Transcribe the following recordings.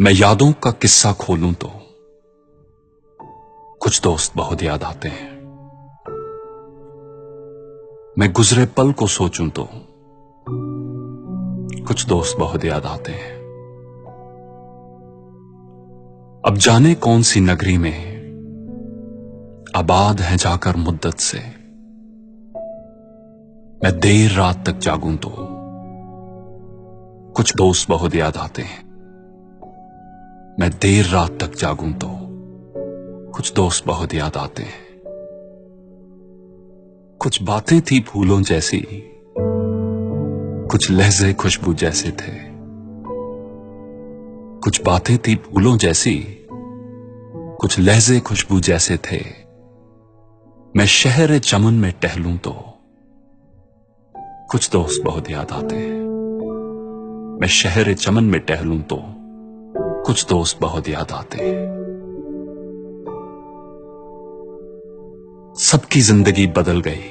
मैं यादों का किस्सा खोलूं तो कुछ दोस्त बहुत याद आते हैं। मैं गुजरे पल को सोचूं तो कुछ दोस्त बहुत याद आते हैं। अब जाने कौन सी नगरी में आबाद है जाकर मुद्दत से। मैं देर रात तक जागूं तो कुछ दोस्त बहुत याद आते हैं। मैं देर रात तक जागूं तो कुछ दोस्त बहुत याद आते हैं। कुछ बातें थी फूलों जैसी, कुछ लहजे खुशबू जैसे थे। कुछ बातें थी फूलों जैसी, कुछ लहजे खुशबू जैसे थे। मैं शहर चमन में टहलूं तो कुछ दोस्त बहुत याद आते हैं। मैं शहर चमन में टहलूं तो कुछ दोस्त बहुत याद आते सबकी ज़िंदगी बदल गई।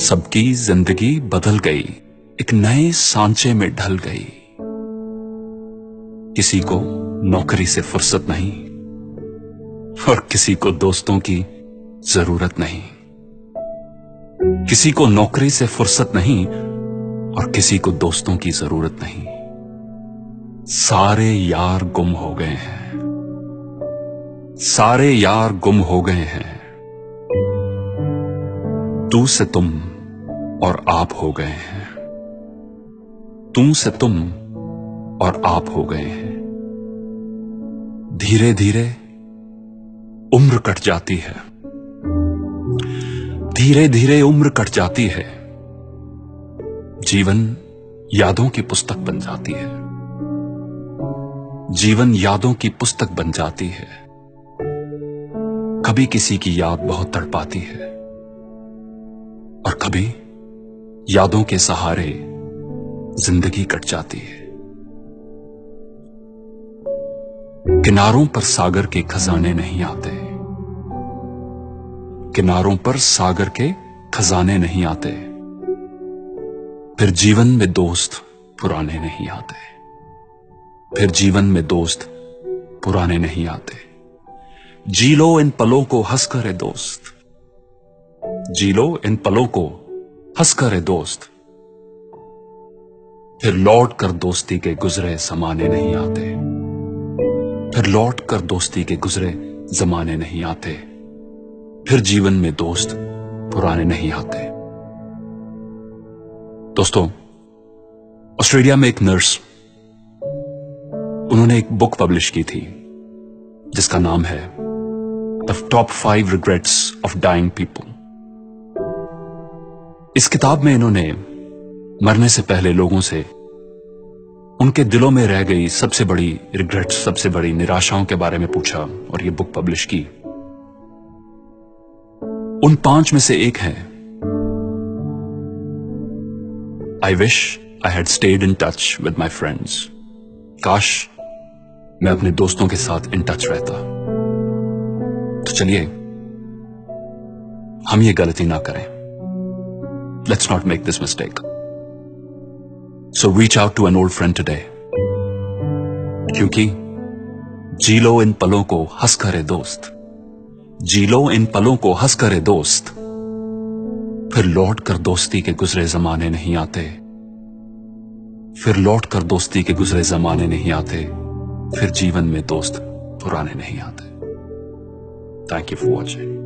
सबकी ज़िंदगी बदल गई। एक नए सांचे में ढल गई। किसी को नौकरी से फुर्सत नहीं और किसी को दोस्तों की ज़रूरत नहीं। किसी को नौकरी से फुर्सत नहीं और किसी को दोस्तों की ज़रूरत नहीं। सारे यार गुम हो गए हैं। सारे यार गुम हो गए हैं। तू से तुम और आप हो गए हैं। तू से तुम और आप हो गए हैं। धीरे धीरे उम्र कट जाती है। धीरे धीरे उम्र कट जाती है। जीवन यादों की पुस्तक बन जाती है। जीवन यादों की पुस्तक बन जाती है। कभी किसी की याद बहुत तड़पाती है। और कभी यादों के सहारे ज़िंदगी कट जाती है। किनारों पर सागर के खजाने नहीं आते। किनारों पर सागर के खजाने नहीं आते। फिर जीवन में दोस्त पुराने नहीं आते। फिर जीवन में दोस्त पुराने नहीं आते। जी लो इन पलों को, हंस करे दोस्त। जी लो इन पलों को, हंस करे दोस्त। फिर लौट कर दोस्ती के गुजरे समाने नहीं आते। फिर लौट कर दोस्ती के गुजरे जमाने नहीं आते। फिर जीवन में दोस्त पुराने नहीं आते। दोस्तों, ऑस्ट्रेलिया में एक नर्स उन्होंने एक बुक पब्लिश की थी, जिसका नाम है the top five regrets of dying people इस किताब में इन्होंने मरने से पहले लोगों से उनके दिलों में रह गई सबसे बड़ी रिग्रेट सबसे बड़ी निराशाओं के बारे में पूछा और यह बुक पब्लिश की। उन पाँच में से एक है। I wish I had stayed in touch with my friends काश मैं अपने दोस्तों के साथ इन टच रहता। तो चलिए, हम ये गलती ना करें। Let's not make this mistake so reach out to an old friend today. क्योंकि जी लो इन पलों को हंस करे दोस्त। जी लो इन पलों को हंस करे दोस्त। फिर लौट कर दोस्ती के गुजरे जमाने नहीं आते। फिर लौट कर दोस्ती के गुजरे जमाने नहीं आते। फिर जीवन में दोस्त पुराने नहीं आते थैंक यू फॉर वॉचिंग